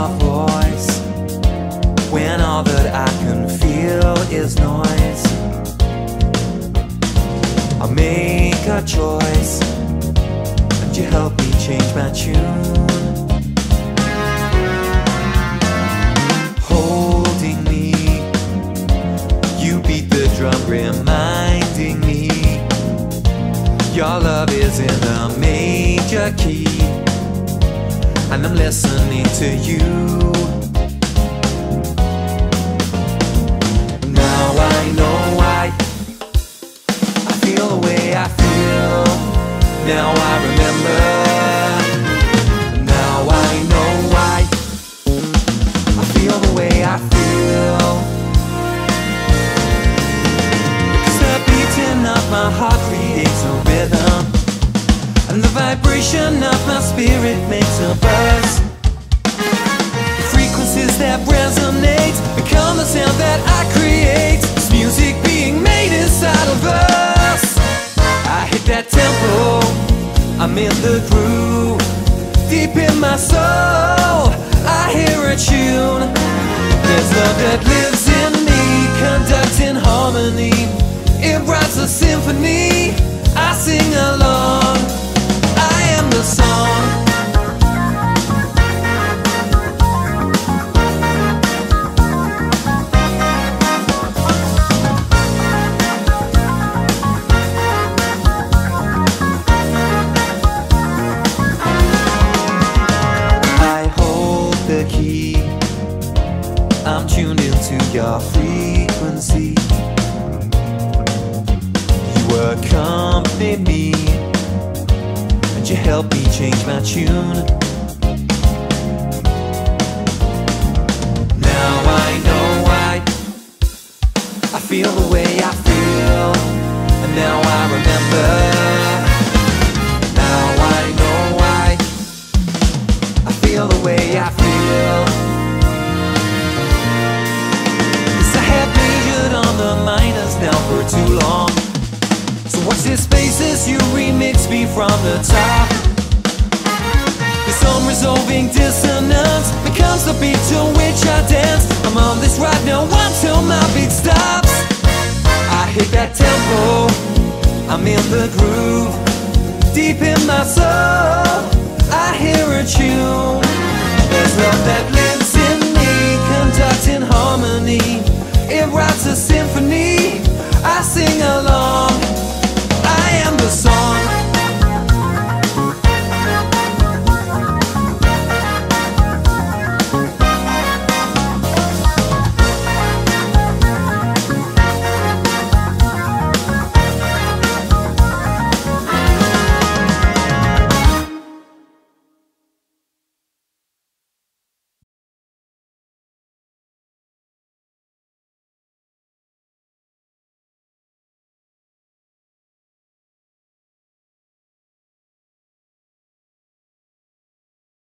your voice when all that I can feel is noise. I make a choice, and you help me change my tune. Holding me, you beat the drum, reminding me your love is in the major key. And I'm listening to you vibration of my spirit makes a buzz frequencies that resonate Become the sound that I create. It's music being made inside of us. I hit that tempo. I'm in the groove. Deep in my soul I hear a tune. There's love that lives in me Conducting harmony. It writes a symphony. I sing along I'm into your frequency. You accompany me, and you help me change my tune. Now I know why I feel the way I feel, and now I remember. Me from the top. This unresolving dissonance becomes the beat to which I dance. I'm on this ride now until my beat stops. I hit that tempo, I'm in the groove. Deep in my soul, I hear a tune. There's love that lives